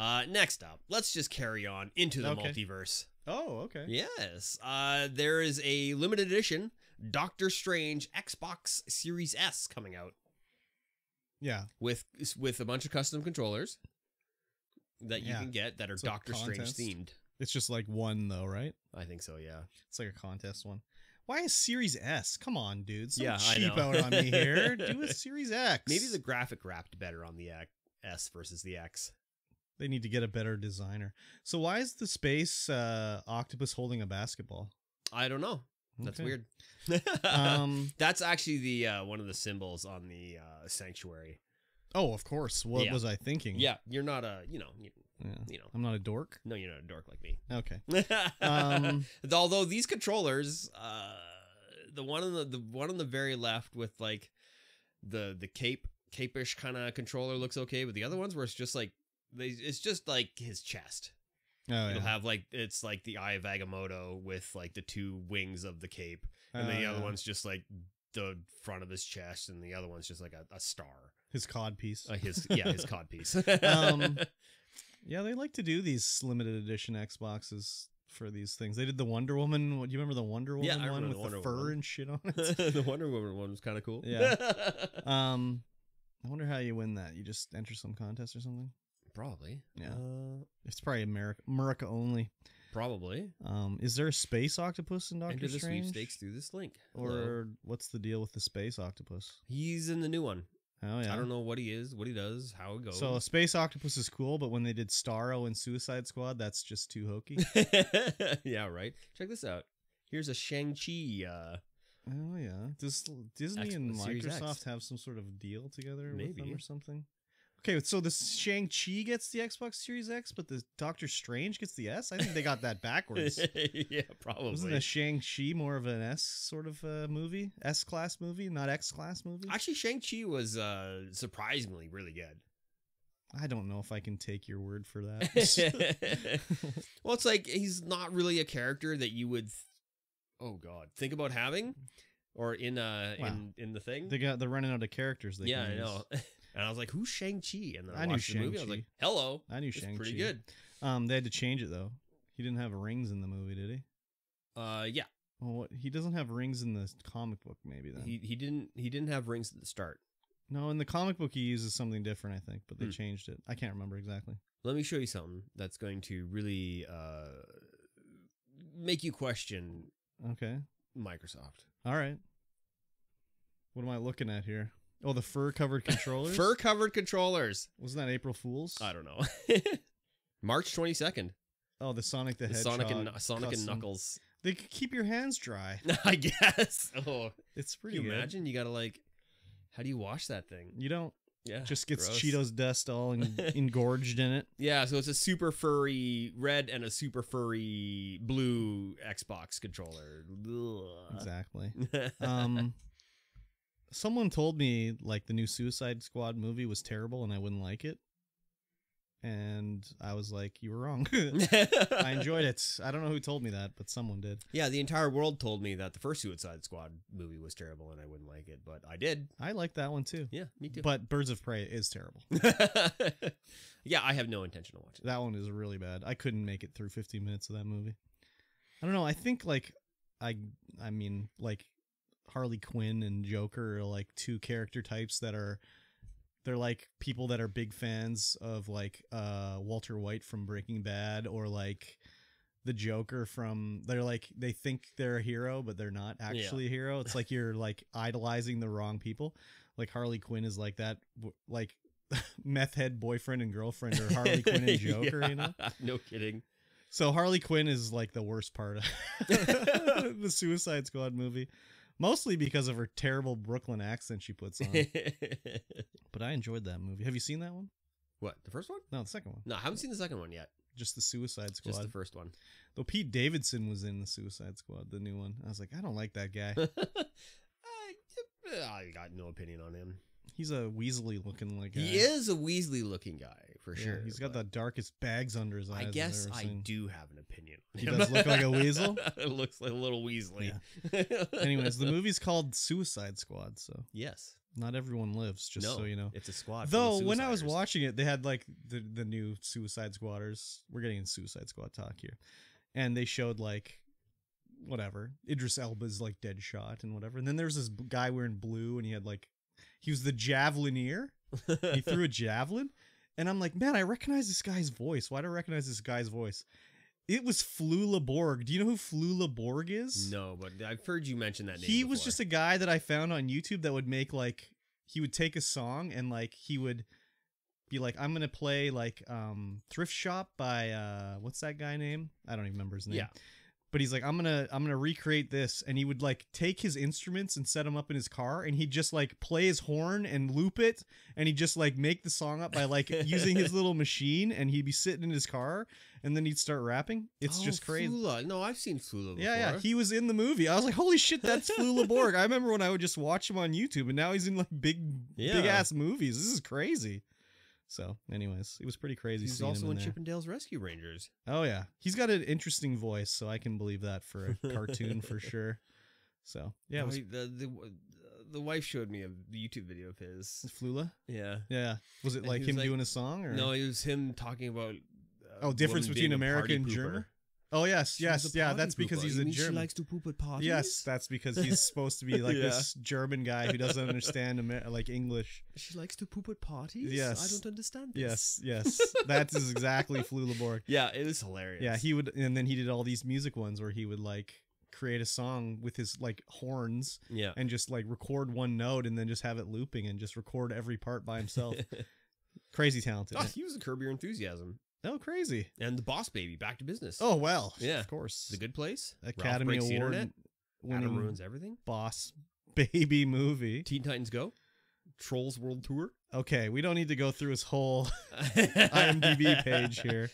Uh, next up, let's just carry on into the Okay. multiverse. Oh, okay. Yes. Uh, there is a limited edition Doctor Strange Xbox Series S coming out Yeah. with with a bunch of custom controllers that you Yeah. can get that are It's Doctor Strange themed. It's just like one though, right? I think so. Yeah. It's like a contest one. Why a Series S? Come on, dude. Yeah, cheap out on me here. Do a Series X. Maybe the graphic wrapped better on the X- S versus the X. they need to get a better designer. So why is the space uh, octopus holding a basketball? I don't know. That's Okay. weird. Um. That's actually the uh, one of the symbols on the uh, sanctuary. Oh, of course. What Yeah. was I thinking? Yeah, you're not a you know you, Yeah. you know I'm not a dork. no you're not a dork like me. Okay. Um. Although these controllers, uh, the one on the the one on the very left with like the the cape cape-ish kind of controller looks okay, but the other ones where it's just like they it's just like his chest. Oh, It'll yeah. have like it's like the eye of Agamotto with like the two wings of the cape, and Oh, then the other yeah. one's just like the front of his chest, and the other one's just like a, a star. His cod piece. Uh, his yeah, his cod piece. Um, Yeah, they like to do these limited edition Xboxes for these things. They did the Wonder Woman. Do you remember the Wonder Woman Yeah, one with the the, fur Woman. and shit on it? the Wonder Woman one was kind of cool. Yeah. um, I wonder how you win that. You just enter some contest or something. Probably. Yeah. Uh, It's probably America, America only. probably. Um, is there a space octopus in Doctor Enter the Strange? sweepstakes through this link. Hello. Or what's the deal with the space octopus? he's in the new one. Oh yeah. I don't know what he is, what he does, how it goes. So a space octopus is cool, but when they did Starro and Suicide Squad, that's just too hokey. yeah, right. Check this out. Here's a Shang Chi. Uh, oh yeah. Does Disney X- and Series X. Microsoft have some sort of deal together with them or something? Okay, so the Shang Chi gets the Xbox Series X, but the Doctor Strange gets the S. I think they got that backwards. yeah, probably. Wasn't a Shang Chi more of an S sort of uh, movie, S class movie, not X class movie? Actually, Shang Chi was uh, surprisingly really good. I don't know if I can take your word for that. well, it's like he's not really a character that you would, oh god, think about having, or in uh Wow. in in the thing. they got they're running out of characters. They yeah, I know. And I was like, "Who's Shang Chi?" And then I, I knew watched the movie. I was like, "Hello." I knew Shang pretty good. Um, they had to change it though. He didn't have rings in the movie, did he? Uh, yeah. Well, what, he doesn't have rings in the comic book, maybe then. He he didn't he didn't have rings at the start. no, in the comic book he uses something different, I think, but they Hmm. changed it. I can't remember exactly. Let me show you something that's going to really uh make you question Okay. Microsoft. All right. What am I looking at here? Oh, the fur covered controllers. Fur covered controllers. Wasn't that April Fools? I don't know. March twenty second. oh, the Sonic the, The Hedgehog. Sonic and Sonic and. Knuckles. They could keep your hands dry. I guess. Oh, It's can pretty you good. imagine? You gotta like, how do you wash that thing? You don't. Yeah, Just gets gross. Cheetos dust all en- engorged in it. Yeah, so it's a super furry red and a super furry blue Xbox controller. Ugh. Exactly. Um, someone told me like the new Suicide Squad movie was terrible and I wouldn't like it, and I was like, "You were wrong." I enjoyed it. I don't know who told me that, but someone did. yeah, the entire world told me that the first Suicide Squad movie was terrible and I wouldn't like it, but I did. I like that one too. Yeah, me too. But Birds of Prey is terrible. yeah, I have no intention of watching. That one is really bad. I couldn't make it through 15 minutes of that movie. I don't know. I think like I I mean like Harley Quinn and Joker are like two character types that are they're like people that are big fans of like uh Walter White from Breaking Bad or like the Joker from they're like they think they're a hero but they're not actually a hero. It's like you're like idolizing the wrong people. Like Harley Quinn is like that like meth head boyfriend and girlfriend or Harley Quinn and Joker, you know? No kidding. So Harley Quinn is like the worst part of the Suicide Squad movie, mostly because of her terrible Brooklyn accent she puts on. But I enjoyed that movie. Have you seen that one? what the first one? No, the second one. No, I haven't seen the second one yet. Just the Suicide Squad. Just the first one. Though Pete Davidson was in the Suicide Squad, the new one. I was like, I don't like that guy. I, I got no opinion on him. He's a Weasley looking like guy. He is a Weasley looking guy for Yeah, sure. He's got the darkest bags under his eyes. I guess I seen. do have an opinion. He does look like a weasel? it looks like a little Weasley. Anyways, the movie's called Suicide Squad, so yes. not everyone lives. Just no, so you know. it's a squad. Though when I was watching it, they had like the the new Suicide Squatters. We're getting in Suicide Squad talk here, and they showed like whatever Idris Elba's like Deadshot and whatever. And then there's this guy wearing blue, and he had like he was the Javelineer. he threw a javelin, and I'm like, man, I recognize this guy's voice. Why do I recognize this guy's voice? It was Flula Borg. Do you know who Flula Borg is? no, but I've heard you mention that name. he was before. just a guy that I found on YouTube that would make like he would take a song and like he would be like I'm gonna play like um Thrift Shop by uh what's that guy name? I don't even remember his name. Yeah. But he's like I'm gonna I'm gonna recreate this and he would like take his instruments and set them up in his car and he'd just like play his horn and loop it and he'd just like make the song up by like using his little machine and he'd be sitting in his car and then he'd start rapping. It's Oh, just crazy. Flula. No, I've seen Flula before. Yeah, yeah. He was in the movie. I was like, holy shit, that's Flula Borg. I remember when I would just watch him on YouTube, and now he's in like big, Yeah. big ass movies. This is crazy. So, anyways, it was pretty crazy. He's also in in. Chip 'n Dale's Rescue Rangers. Oh yeah, he's got an interesting voice, so I can believe that for a cartoon for sure. So yeah, was the, the the wife showed me a YouTube video of his. Flula. Yeah. Yeah, was it like him like- doing a song or No, it was him talking about. Uh, Oh, difference between being a America and. German? Oh yes, yes, yeah. That's because pooper. he's You a German. She likes to poop at parties. Yes, that's because he's supposed to be like Yeah. this German guy who doesn't understand Amer- like English. She likes to poop at parties. Yes. I don't understand. This. Yes, yes. That is exactly Flula Borg. Yeah, it is hilarious. Yeah, he would and then he did all these music ones where he would like create a song with his like horns Yeah. and just like record one note and then just have it looping and just record every part by himself. crazy talented. oh, he was a Curb Your Enthusiasm Oh, crazy. and the Boss Baby. Back to business. Oh, well. Yeah. Of course. the Good Place. Academy Award Internet. Adam ruins everything. boss baby movie. Teen Titans Go. Trolls World Tour. Okay, we don't need to go through his whole IMDb page here.